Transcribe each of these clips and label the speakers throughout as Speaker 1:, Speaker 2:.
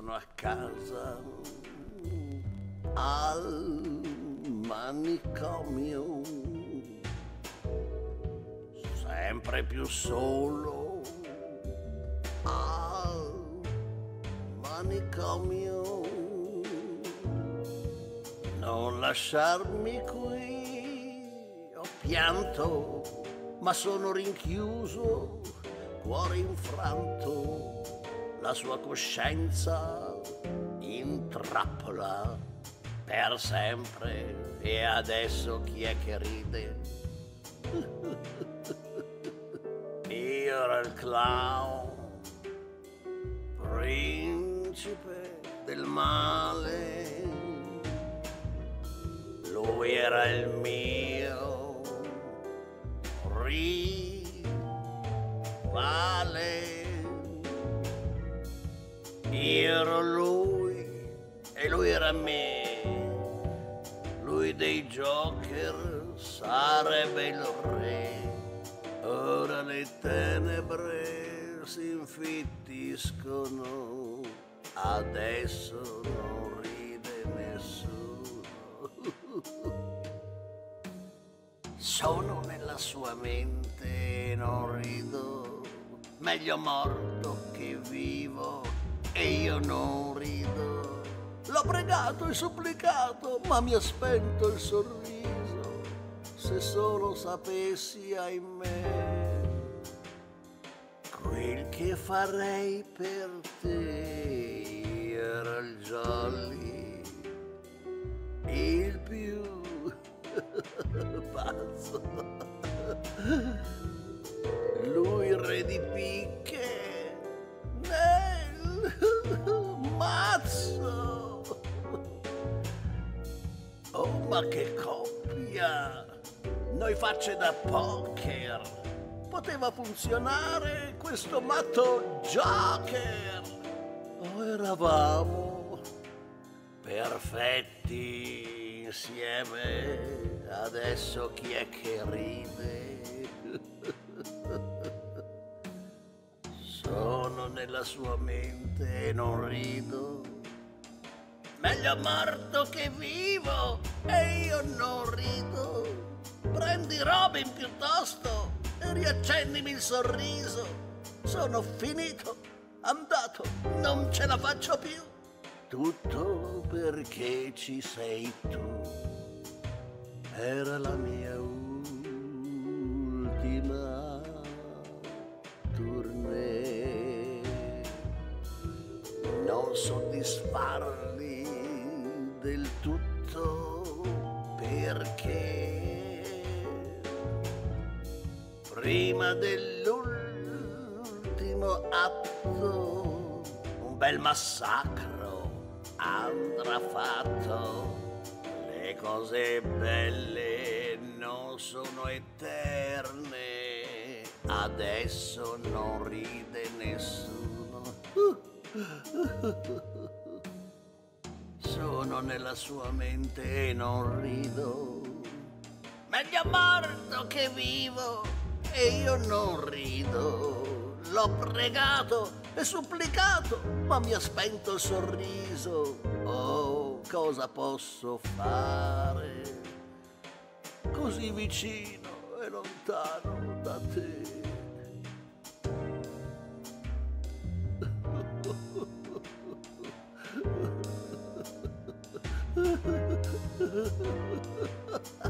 Speaker 1: sono a casa al manicomio, sempre più solo al manicomio. Non lasciarmi qui, ho pianto, ma sono rinchiuso, cuore infranto, la sua coscienza in trappola per sempre. E adesso chi è che ride? Io ero il clown, principe del male. Lui era il mio me. Lui dei Joker sarebbe il re. Ora le tenebre si infittiscono. Adesso non ride nessuno. Sono nella sua mente e non rido. Meglio morto che vivo e io non pregato e supplicato, ma mi ha spento il sorriso. Se solo sapessi, ahimè, quel che farei per te era il jolly, il più pazzo. Lui re di picche ma che coppia! Noi facce da poker. Poteva funzionare questo matto Joker. Oh, eravamo perfetti insieme. Adesso chi è che ride? Sono nella sua mente e non rido. Meglio morto che vivo e io non rido. Prendi Robin piuttosto e riaccendimi il sorriso. Sono finito, andato, non ce la faccio più. Tutto perché ci sei tu. Era la mia ultima tournée. Non soddisfarli del tutto perché prima dell'ultimo atto un bel massacro andrà fatto. Le cose belle non sono eterne, adesso non ride nessuno. Sono nella sua mente e non rido. Meglio morto che vivo e io non rido. L'ho pregato e supplicato, ma mi ha spento il sorriso. Oh, cosa posso fare? Così vicino e lontano da te.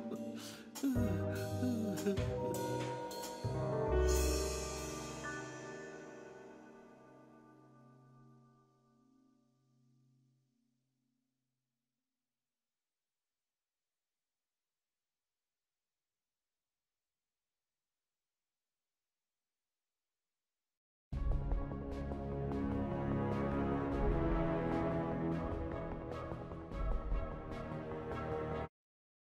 Speaker 1: Ooh, ooh, ooh.